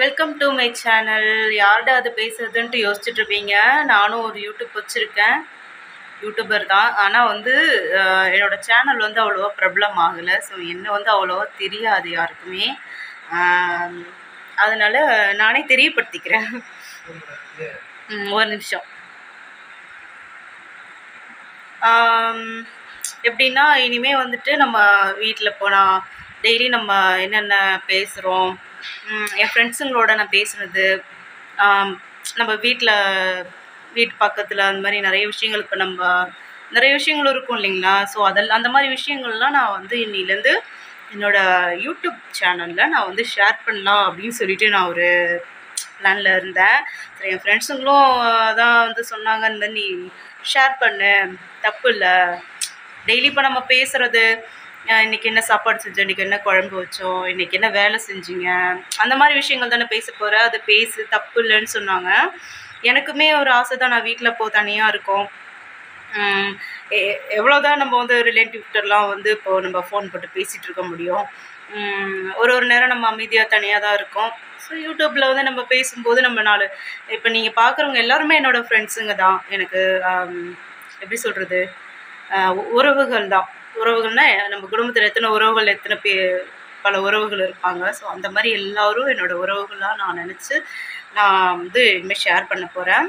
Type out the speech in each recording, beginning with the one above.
Welcome to my channel யார்கிட்ட அது பேசுறதுன்ட்டு யோசிச்சுட்டு இருப்பீங்க நானும் ஒரு யூடியூப் வச்சுருக்கேன். யூடியூபர் தான். ஆனால் வந்து என்னோடய சேனல் வந்து அவ்வளோவா பிரபலம் ஆகலை. ஸோ என்ன வந்து அவ்வளோவா தெரியாது யாருக்குமே. அதனால் நானே தெரியப்படுத்திக்கிறேன். ஒரு நிமிஷம். எப்படின்னா இனிமேல் வந்துட்டு நம்ம வீட்டில் போனால் டெய்லி நம்ம என்னென்ன பேசுகிறோம் என் ஃப்ரெண்ட்ஸுங்களோட நான் பேசுகிறது நம்ம வீட்டில் வீட்டு பக்கத்தில் அந்த மாதிரி நிறைய விஷயங்கள் இப்போ நம்ம நிறைய விஷயங்கள் இருக்கும் இல்லைங்களா? ஸோ அதெல்லாம் அந்த மாதிரி விஷயங்கள்லாம் நான் வந்து இன்னிலேருந்து என்னோடய யூடியூப் சேனலில் நான் வந்து ஷேர் பண்ணலாம் அப்படின்னு சொல்லிட்டு நான் ஒரு பிளானில் இருந்தேன். சரி என் ஃப்ரெண்ட்ஸுங்களும் அதான் வந்து சொன்னாங்க இந்த மாதிரி நீ ஷேர் பண்ணு தப்பு இல்லை. டெய்லி இப்போ நம்ம பேசுகிறது இன்றைக்கி என்ன சாப்பாடு செஞ்சோம்? இன்றைக்கி என்ன குழம்பு வச்சோம்? இன்றைக்கி என்ன வேலை செஞ்சீங்க? அந்த மாதிரி விஷயங்கள் தானே பேச போகிற அது பேசு தப்பு இல்லைன்னு சொன்னாங்க. எனக்குமே ஒரு ஆசை தான் நான் வீட்டில் போ தனியாக இருக்கோம். எவ்வளோதான் நம்ம வந்து ரிலேட்டிவ்கிட்டலாம் வந்து இப்போது நம்ம ஃபோன் போட்டு பேசிகிட்டு இருக்க முடியும். ஒரு ஒரு நேரம் நம்ம அமைதியாக தனியாக தான் இருக்கோம். ஸோ யூடியூப்பில் வந்து நம்ம பேசும்போது நம்ம நாலு இப்போ நீங்கள் பார்க்குறவங்க எல்லாருமே என்னோடய ஃப்ரெண்ட்ஸுங்க தான். எனக்கு எப்படி சொல்கிறது உறவுகள் தான். உறவுகள்னா நம்ம குடும்பத்தில் எத்தனை உறவுகள் எத்தனை பே பல உறவுகள் இருப்பாங்க. ஸோ அந்த மாதிரி எல்லோரும் என்னோட உறவுகளாக நான் நினச்சி நான் வந்து இனிமேல் ஷேர் பண்ண போகிறேன்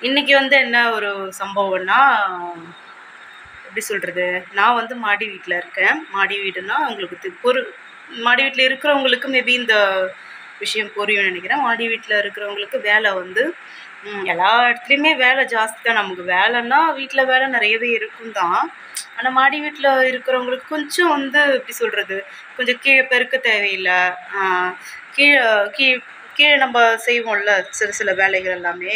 இன்றைக்கி வந்து என்ன ஒரு சம்பவம்னா எப்படி சொல்கிறது நான் வந்து மாடி வீட்டில் இருக்கேன். மாடி வீடுனா உங்களுக்கு தி- பொரு மாடி வீட்டில் இருக்கிறவங்களுக்கு மேபி இந்த விஷயம் புரியும்னு நினைக்கிறேன். மாடி வீட்டில் இருக்கிறவங்களுக்கு வேலை வந்து எல்லா இடத்துலையுமே வேலை ஜாஸ்தி தான் நமக்கு வேலைன்னா வீட்டில் வேலை நிறையவே இருக்கும் தான் ஆனால் மாடி வீட்டில் இருக்கிறவங்களுக்கு கொஞ்சம் வந்து எப்படி சொல்கிறது கொஞ்சம் கீழே பெருக்க தேவையில்லை. கீழே கீழே கீ கீழே நம்ம செய்வோம்ல சில சில வேலைகள் எல்லாமே.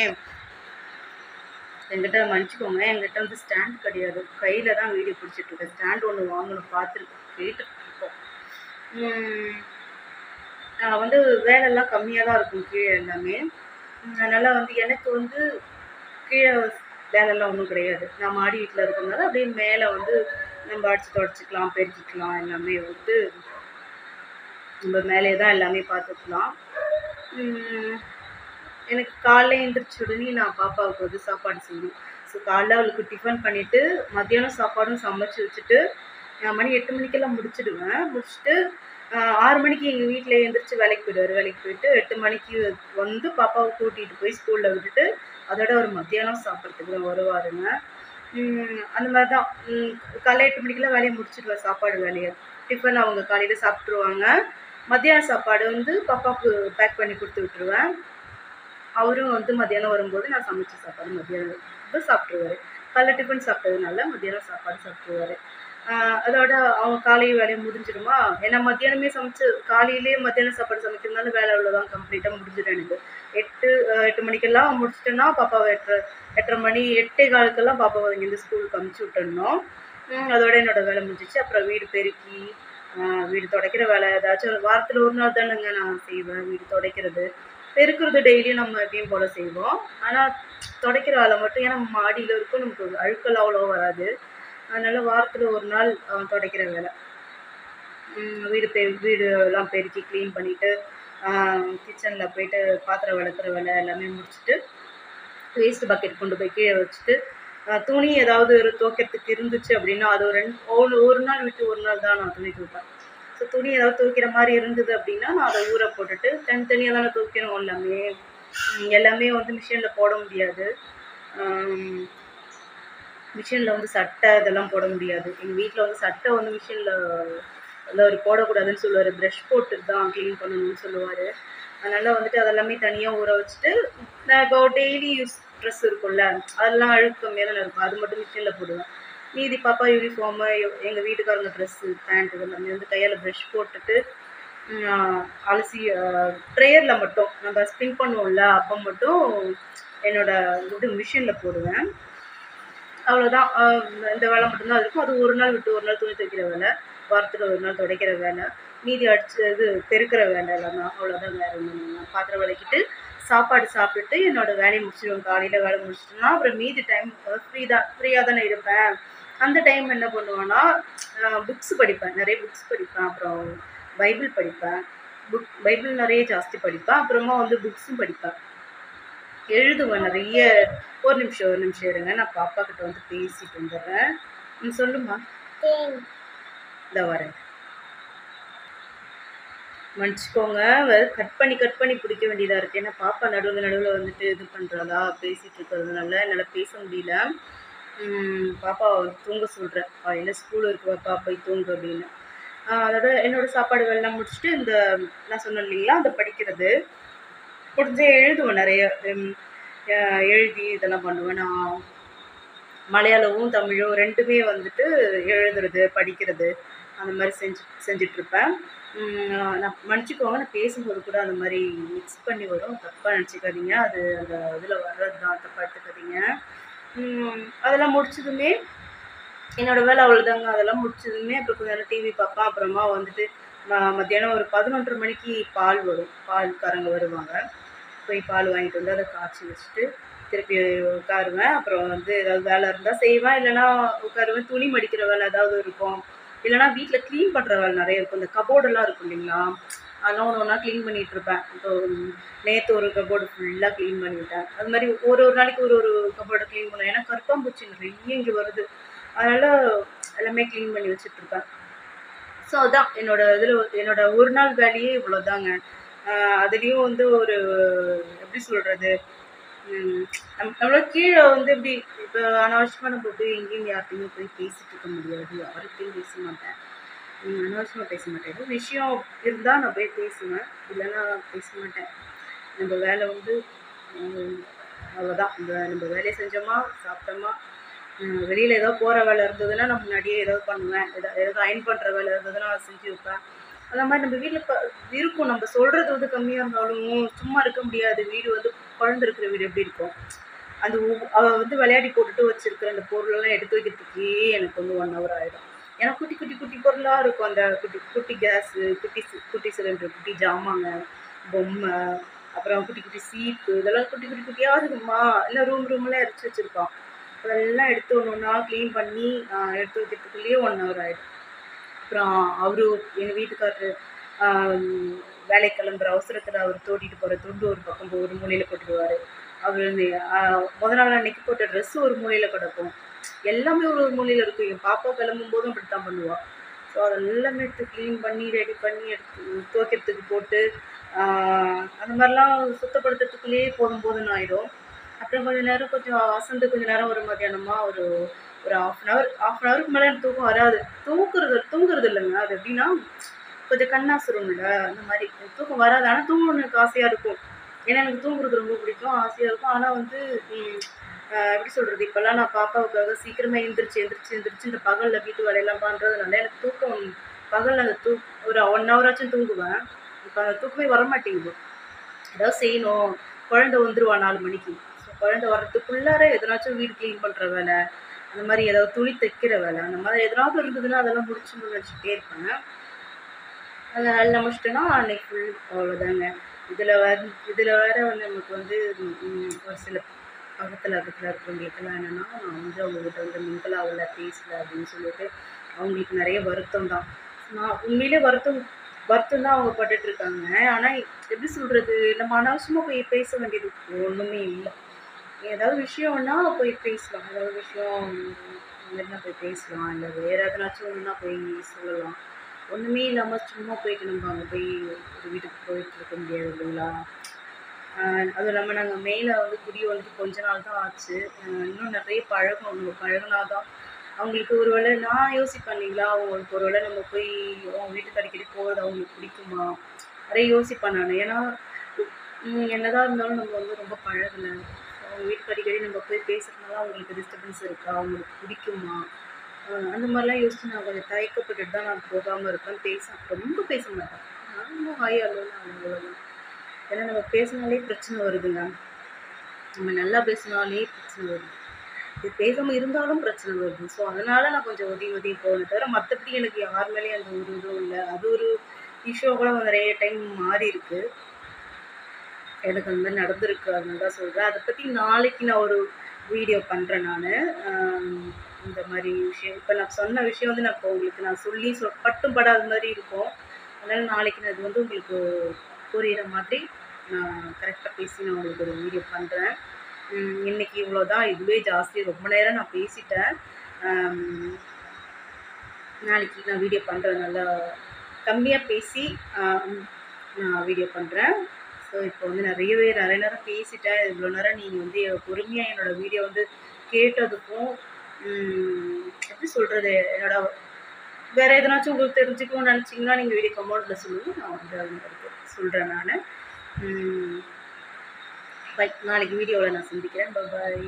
என்கிட்ட மன்னிச்சுக்கோங்க. என்கிட்ட வந்து ஸ்டாண்ட் கிடையாது. கையில் தான் வீடியோ பிடிச்சிட்டு இருக்கேன். ஸ்டாண்ட் ஒன்று வாங்கணும். பார்த்துருக்கோம். கேட்டுருக்கோம் இருக்கோம் நான் வந்து வேலைலாம் கம்மியாக தான் இருக்கும் கீழே எல்லாமே. அதனால் வந்து எனக்கு வந்து கீழே வேலைலாம் ஒன்றும் கிடையாது. நான் மாடி வீட்டில் இருக்கிறதுனால அப்படியே மேலே வந்து நம்ம அடிச்சு தொடச்சிக்கலாம் பெருக்கிக்கலாம் எல்லாமே வந்து நம்ம மேலே தான் எல்லாமே பார்த்துக்கலாம். எனக்கு காலைல எழுந்திரிச்ச உடனே நான் பாப்பாவுக்கு வந்து சாப்பாடு செய்யணும். ஸோ காலைல அவளுக்கு டிஃபன் பண்ணிவிட்டு மத்தியானம் சாப்பாடும் சமைச்சு வச்சுட்டு நான் மணி எட்டு மணிக்கெல்லாம் முடிச்சிடுவேன். முடிச்சுட்டு ஆறு மணிக்கு எங்கள் வீட்டில் எழுந்திரிச்சு வேலைக்கு போயிடுவார். வேலைக்கு போயிட்டு எட்டு மணிக்கு வந்து பாப்பாவை கூட்டிகிட்டு போய் ஸ்கூலில் விட்டுட்டு அதோட ஒரு மத்தியானம் சாப்பிட்றதுக்கு தான் வருவாருங்க. அந்த மாதிரி தான் காலையில் எட்டு மணிக்கெல்லாம் வேலையை முடிச்சிடுவேன் சாப்பாடு வேலையை. டிஃபன் அவங்க காலையில் சாப்பிட்ருவாங்க மத்தியான சாப்பாடு வந்து பாப்பாவுக்கு பேக் பண்ணி கொடுத்து விட்டுருவேன். அவரும் வந்து மத்தியானம் வரும்போது நான் சமைச்ச சாப்பாடு மத்தியானம் சாப்பிட்ருவாரு காலைல டிஃபன் சாப்பிட்டதுனால மத்தியானம் சாப்பாடு சாப்பிட்ருவாரு அதோட அவங்க காலை வேலையை முடிஞ்சிடுமா? ஏன்னா மத்தியானமே சமைச்சு காலையிலேயே மத்தியானம் சாப்பாடு சமைக்கிறதுனால வேலை அவ்வளோதான் கம்ப்ளீட்டாக முடிஞ்சிடும் எனக்கு. எட்டு எட்டு மணிக்கெல்லாம் முடிச்சிட்டேன்னா பாப்பாவை எட்டரை எட்டரை மணி எட்டே காலுக்கெல்லாம் பாப்பாவை இங்கேருந்து ஸ்கூலுக்கு அமுச்சு விட்டுடணும். அதோட என்னோட வேலை முடிஞ்சிச்சு. அப்புறம் வீடு பெருக்கி வீடு துடைக்கிற வேலை ஏதாச்சும் வாரத்தில் ஒரு நாள் தானுங்க நான் செய்வேன் வீடு துடைக்கிறது. பெருக்கிறது டெய்லியும் நம்ம எப்பயும் போல் செய்வோம். ஆனால் துடைக்கிற வேலை மட்டும் ஏன்னா மாடியில் இருக்கும் நமக்கு அழுக்கெல்லாம் அவ்வளோ வராது. அதனால் வாரத்தில் ஒரு நாள் துடைக்கிற வேலை. வீடு பெ வீடு எல்லாம் பெருக்கி க்ளீன் பண்ணிவிட்டு கிச்சனில் போயிட்டு பாத்திரம் விளக்குற வேலை எல்லாமே முடிச்சுட்டு வேஸ்ட் பக்கெட் கொண்டு போய் கீழே வச்சுட்டு துணி ஏதாவது ஒரு துவைக்கிறதுக்கு இருந்துச்சு அப்படின்னா அது ஒரு ரெண்டு ஒரு ஒரு நாள் விட்டு ஒரு நாள் தான் நான் துணி துவைப்பேன். ஸோ துணி ஏதாவது துவைக்கிற மாதிரி இருந்தது அப்படின்னா நான் அதை ஊற போட்டுட்டு தனித்தனியாக தானே துவைக்கணும். எல்லாமே எல்லாமே வந்து மிஷினில் போட முடியாது. மிஷினில் வந்து சட்டை இதெல்லாம் போட முடியாது. எங்கள் வீட்டில் வந்து சட்டை வந்து மிஷினில் ஒரு போடக்கூடாதுன்னு சொல்லுவார். ப்ரஷ் போட்டு தான் க்ளீன் பண்ணணும்னு சொல்லுவார். அதனால் வந்துட்டு அதெல்லாமே தனியாக ஊற வச்சுட்டு நான் இப்போ டெய்லி யூஸ் ட்ரெஸ் இருக்கும்ல அதெல்லாம் அழுக்கு கம்மியாக தானே இருக்கும். அது மட்டும் மிஷினில் போடுவேன். மீதி பாப்பா யூனிஃபார்மு எங்கள் வீட்டுக்காரங்க ட்ரெஸ்ஸு பேண்ட் இதெல்லாமே வந்து கையால் ப்ரஷ் போட்டுட்டு அலசி ட்ரேயரில் மட்டும் நம்ம ஸ்பின் பண்ணுவோம்ல அப்போ மட்டும் என்னோடய இது மிஷினில் போடுவேன். அவ்வளோதான் இந்த வேலை மட்டும்தான் இருக்கும். அது ஒரு நாள் விட்டு ஒரு நாள் துணி துவைக்கிற வேலை வாரத்தில் ஒரு நாள் துடைக்கிற வேலை மீதி அடிச்சு இது பெருக்கிற வேலை எல்லாமே. அவ்வளோதான் வேறு ஒன்றும் பாத்திரம் விளக்கிட்டு சாப்பாடு சாப்பிட்டுட்டு என்னோட வேலையை முடிச்சிடுவேன் காலையில் வேலை முடிச்சிட்டோம்னா அப்புறம் மீதி டைம் ஃப்ரீ தான் ஃப்ரீயாக தானே இருப்பேன். அந்த டைம் என்ன பண்ணுவேன்னா புக்ஸ் படிப்பேன். நிறைய புக்ஸ் படிப்பேன். அப்புறம் பைபிள் படிப்பேன். புக் பைபிள் நிறைய ஜாஸ்தி படிப்பேன். அப்புறமா வந்து புக்ஸும் படிப்பேன். எழுதுவேன் நிறைய. ஒரு நிமிஷம் ஒரு நிமிஷம் இருங்க. நான் பாப்பா கிட்ட வந்து பேசிட்டு வந்துடுறேன். ம் சொல்லுமா இந்த வரேன். மன்னிச்சுக்கோங்க. வேறு கட் பண்ணி கட் பண்ணி பிடிக்க வேண்டியதாக இருக்குது ஏன்னா பாப்பா நடுவில் நடுவில் வந்துட்டு இது பண்ணுறாளா பேசிகிட்டு இருக்கிறதுனால என்னால் பேச முடியல. பாப்பா தூங்க சொல்கிறேன் காலையில் ஸ்கூல் இருக்கு பாப்பா போய் தூங்கு அப்படின்னு. அதோட என்னோட சாப்பாடு வேலைலாம் முடிச்சுட்டு இந்த நான் சொன்னேன் இல்லைங்களா அந்த படிக்கிறது. முடிஞ்ச எழுதுவேன் நிறைய. எழுதி இதெல்லாம் பண்ணுவேன். நான் மலையாளமும் தமிழும் ரெண்டுமே வந்துட்டு எழுதுறது படிக்கிறது அந்த மாதிரி செஞ்சு செஞ்சிட்ருப்பேன். நான் மன்னிச்சிக்கோங்க நான் பேசும்போது கூட அந்த மாதிரி மிக்ஸ் பண்ணி வரும். தப்பாக நினச்சிக்காதீங்க. அது அந்த இதில் வர்றது தான் தப்பாக எடுத்துக்காதீங்க அதெல்லாம் முடிச்சதுமே என்னோடய வேலை அவ்வளோதாங்க அதெல்லாம் முடிச்சதுமே அப்புறம் கொஞ்சம் நேரம் டிவி பார்ப்பேன். அப்புறமா வந்துட்டு மத்தியானம் ஒரு பதினொன்றரை மணிக்கு பால் வரும். பால்காரங்க வருவாங்க. போய் பால் வாங்கிட்டு வந்து அதை காய்ச்சி வச்சுட்டு திருப்பி உட்காருவேன். அப்புறம் வந்து ஏதாவது வேலை இருந்தால் செய்வேன். இல்லைன்னா உட்காருவேன். துணி மடிக்கிற வேலை ஏதாவது இருக்கும். இல்லைன்னா வீட்டில் க்ளீன் பண்ணுற வேலை நிறைய இருக்கும். இந்த கபோர்டெல்லாம் இருக்கும் இல்லைங்களா? அதெல்லாம் ஒன்று ஒன்றா க்ளீன் பண்ணிகிட்ருப்பேன் இப்போ நேற்று ஒரு கபோர்டு ஃபுல்லாக க்ளீன் பண்ணிவிட்டேன் அது மாதிரி ஒரு ஒரு நாளைக்கு ஒரு ஒரு கபோர்டை க்ளீன் பண்ணுவேன். ஏன்னா கருப்பாம்பூச்சி நிறைய இங்கே வருது. அதனால் எல்லாமே க்ளீன் பண்ணி வச்சுட்ருப்பேன் ஸோ அதான் என்னோட இதில் என்னோட ஒரு நாள் வேலையே இவ்வளோதாங்க அதுலேயும் வந்து ஒரு எப்படி சொல்கிறது நம் நம்மளோட கீழே வந்து எப்படி இப்போ அனாவசியமாக நம்ம போய் எங்கேயும் யார்கிட்டையுமே போய் பேசிட்டு இருக்க முடியாது. யார்கிட்டையும் பேச மாட்டேன். அனாவசியமாக பேச மாட்டேன். ஏதோ விஷயம் இருந்தால் நான் போய் பேசுவேன். இல்லைன்னா பேச மாட்டேன். நம்ம வேலை வந்து அவ்வளோதான் இந்த நம்ம வேலையை செஞ்சோமா சாப்பிட்டோமா வெளியில் ஏதோ போகிற வேலை இருந்ததுன்னா நான் முன்னாடியே ஏதாவது பண்ணுவேன். ஏதாவது ஏதாவது அயன் பண்ணுற வேலை இருந்ததுன்னா நான் செஞ்சு வைப்பேன். அந்த மாதிரி நம்ம வீட்டில் இப்போ இருக்கும். நம்ம சொல்கிறது வந்து கம்மியாக இருந்தாலும் சும்மா இருக்க முடியாது. வீடு வந்து குழந்த இருக்கிற வீடு எப்படி இருக்கும்? அந்த அவள் அவ வந்து விளையாடி போட்டுட்டு வச்சிருக்கிற அந்த பொருளெல்லாம் எடுத்து வைக்கிறதுக்கே எனக்கு வந்து ஒன் ஹவர் ஆகிடும் ஏன்னா குட்டி குட்டி குட்டி பொருளாக இருக்கும். அந்த குட்டி குட்டி கேஸு குட்டி குட்டி சிலிண்டர் குட்டி ஜாமாங்க பொம்மை அப்புறம் குட்டி குட்டி சீப்பு இதெல்லாம் குட்டி குட்டி குட்டியாக இருக்குமா? இல்லை ரூம் ரூம்லாம் இறச்சி வச்சுருக்கான் அதெல்லாம் எடுத்து ஒன்று ஒன்றா க்ளீன் பண்ணி எடுத்து வைக்கிறதுக்குள்ளேயே ஒன் ஹவர் ஆகிடும் அப்புறம் அவரு எங்கள் வீட்டுக்காரரு வேலை வேலைக்கு கிளம்புற அவசரத்தில் அவர் தோட்டிட்டு போகிற துண்டு ஒரு பக்கம் ஒரு மூலையில் போட்டுடுவார். அவர் முத நாள் அன்னைக்கு போட்ட ட்ரெஸ்ஸு ஒரு மூலையில் கிடக்கும். எல்லாமே ஒரு ஒரு மூலையில் இருக்கும். என் பாப்பா கிளம்பும் போதும் அப்படி தான் பண்ணுவாள் ஸோ அதெல்லாமே எடுத்து க்ளீன் பண்ணி ரெடி பண்ணி எடுத்து துவைக்கிறதுக்கு போட்டு அந்த மாதிரிலாம் சுத்தப்படுத்துறதுக்குள்ளேயே போதும் போதும்னு ஆயிடும். அப்புறம் கொஞ்ச நேரம் கொஞ்சம் அசந்து கொஞ்சம் நேரம் ஒரு மத்தியானமாக ஒரு ஒரு half an hour half an ஹவருக்கு மேலே எனக்கு தூக்கம் வராது. தூங்குறது தூங்குறது இல்லைங்க. அது எப்படின்னா கொஞ்சம் கண்ணாசுரும்ல அந்த மாதிரி. தூக்கம் வராது. ஆனால் தூங்கணும்னு எனக்கு ஆசையாக இருக்கும். ஏன்னா எனக்கு தூங்குறது ரொம்ப பிடிக்கும் ஆசையாக இருக்கும். ஆனால் வந்து எப்படி சொல்கிறது இப்போல்லாம் நான் பாப்பாவுக்காக சீக்கிரமாக எந்திரிச்சு எந்திரிச்சு எந்திரிச்சு இந்த பகலில் வீட்டு வேலையெல்லாம் பண்ணுறதுனால எனக்கு தூக்கம் பகலில் அந்த தூ ஒரு ஒன் ஹவராச்சும் தூங்குவேன். இப்போ அந்த தூக்கமே வரமாட்டேங்குது. ஏதாவது செய்யணும். குழந்தை வந்துருவா நாலு மணிக்கு. குழந்தை வர்றதுக்குள்ளார எதனாச்சும் வீடு க்ளீன் பண்ணுற வேலை அந்த மாதிரி ஏதாவது துணி தைக்கிற வேலை அந்த மாதிரி எதனாவது இருந்ததுன்னா அதெல்லாம் முடிச்சு நினச்சிக்கிட்டே இருப்பேன் அதை நல்லா முடிச்சிட்டோன்னா அன்னைக்கு ஃபுல் அவ்வளோதாங்க இதில் வந்து இதில் வேற வந்து நமக்கு வந்து ஒரு சில பக்கத்தில் பக்கத்தில் இருக்கிறவங்களுக்கெல்லாம் என்னென்னா நான் வந்து அவங்ககிட்ட வந்து மிங்கிள் பேசல அப்படின்னு சொல்லிட்டு அவங்களுக்கு நிறைய வருத்தம் தான். நான் உண்மையிலே வருத்தம் வருத்தம் தான் அவங்க பட்டுட்டு இருக்காங்க. ஆனால் எப்படி சொல்கிறது நம்ம அனாவசியமாக போய் பேச வேண்டியது ஒன்றுமே இல்லை. ஏதாவது விஷயம்னா போய் பேசலாம். ஏதாவது விஷயம் மாதிரினா போய் பேசலாம். இல்லை வேறு எதனாச்சும் ஒன்றுனா போய் சொல்லலாம். ஒன்றுமே இல்லாமல் சும்மா போயிட்டு நம்ம அங்கே போய் ஒரு வீட்டுக்கு போயிட்டு இருக்க முடியாது இல்லைங்களா? அதுவும் இல்லாமல் நாங்கள் மேலே வந்து குடி வந்துட்டு கொஞ்ச நாள் தான் ஆச்சு. இன்னும் நிறைய பழகணும் நம்ம பழகினா தான் அவங்களுக்கு ஒரு வேளை நான் யோசிப்பேன் இல்லைங்களா? அவங்களுக்கு ஒரு வேளை நம்ம போய் அவங்க வீட்டுக்கு அடிக்கடி போகிறது அவங்களுக்கு பிடிக்குமா? நிறைய யோசிப்பேன் நான். ஏன்னா என்னதான் இருந்தாலும் நம்ம வந்து ரொம்ப பழகலை. அவங்க வீட்டுக்கு அடிக்கடி நம்ம போய் பேசுறதுனால அவங்களுக்கு டிஸ்டர்பன்ஸ் இருக்கா? அவங்களுக்கு பிடிக்குமா? அந்த மாதிரிலாம் யோசிச்சு நான் கொஞ்சம் தயக்கப்பட்டுட்டு தான் நான் போகாமல் இருப்பேன். பேச ரொம்ப பேச மாட்டேன். நானும் ஹாய் அவ்வளோதான் அவங்களோட ஏன்னா நம்ம பேசினாலே பிரச்சனை வருதுங்க. நம்ம நல்லா பேசினாலே பிரச்சனை வருது. இது பேசாமல் இருந்தாலும் பிரச்சனை வருது. ஸோ அதனால நான் கொஞ்சம் ஒதுங்கி ஒதுங்கி போகணும் தவிர மற்றபடி எனக்கு யார் மேலேயும் அந்த ஒரு இதுவும் இல்லை. அது ஒரு இஷ்யூ கூட நிறைய டைம் மாறி இருக்குது எனக்கு அந்த மாதிரி நடந்திருக்கு அதனால தான் சொல்கிறேன் அதை பற்றி நாளைக்கு நான் ஒரு வீடியோ பண்ணுறேன் நான். இந்த மாதிரி விஷயம். இப்போ நான் சொன்ன விஷயம் வந்து நான் இப்போ உங்களுக்கு நான் சொல்லி சொ பட்டும் படாத மாதிரி இருக்கும். அதனால் நாளைக்கு நான் இது வந்து உங்களுக்கு புரிகிற மாதிரி நான் கரெக்டாக பேசி நான் உங்களுக்கு ஒரு வீடியோ பண்ணுறேன் இன்றைக்கி இவ்வளோ தான் இதுவே ஜாஸ்தி. ரொம்ப நேரம் நான் பேசிட்டேன். நாளைக்கு நான் வீடியோ பண்ணுறேன் நல்லா கம்மியாக பேசி நான் வீடியோ பண்ணுறேன் ஸோ இப்போ வந்து நிறையவே நிறைய நேரம் பேசிட்டேன் இவ்வளோ நேரம் நீங்கள் வந்து பொறுமையாக என்னோடய வீடியோ வந்து கேட்டதுக்கும் எப்படி சொல்கிறது என்னோட வேறு எதனாச்சும் உங்களுக்கு தெரிஞ்சுக்கணும்னு நினச்சிங்கன்னா நீங்கள் வீடியோ கமெண்ட்டில் சொல்லுங்கள் நான் வந்து அவங்களுக்கு சொல்கிறேன் நான். பை நாளைக்கு வீடியோவில் நான் சந்திக்கிறேன். பாய்